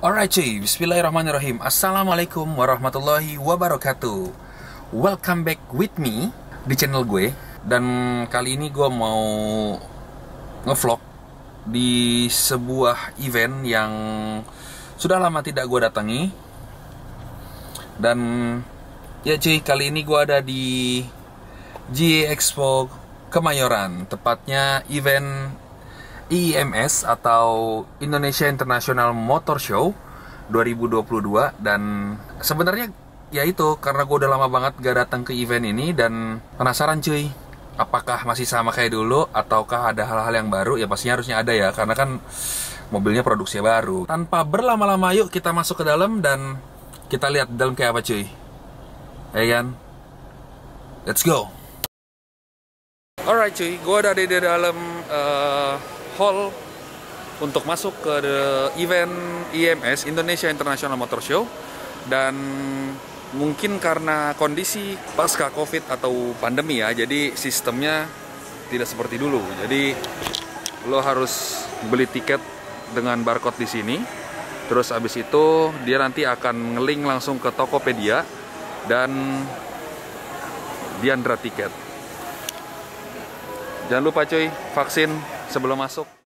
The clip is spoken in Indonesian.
Alright cuy, bismillahirrahmanirrahim. Assalamualaikum warahmatullahi wabarakatuh. Welcome back with me di channel gue. Dan kali ini gue mau ngevlog di sebuah event yang sudah lama tidak gue datangi. Dan ya cuy, kali ini gue ada di GE Expo Kemayoran. Tepatnya event IIMS atau Indonesia International Motor Show 2022 dan sebenarnya ya itu karena gue udah lama banget gak datang ke event ini dan penasaran cuy. Apakah masih sama kayak dulu ataukah ada hal-hal yang baru? Ya pastinya harusnya ada ya karena kan mobilnya produksi baru. Tanpa berlama-lama yuk kita masuk ke dalam dan kita lihat dalam kayak apa cuy. Ya kan? Let's go. Alright cuy, gue ada di dalam uh, hall untuk masuk ke event IMS Indonesia International Motor Show dan mungkin karena kondisi pasca Covid atau pandemi ya, jadi sistemnya tidak seperti dulu. Jadi lo harus beli tiket dengan barcode di sini. Terus abis itu dia nanti akan ngeling langsung ke Tokopedia dan Diandra tiket. Jangan lupa cuy, vaksin sebelum masuk.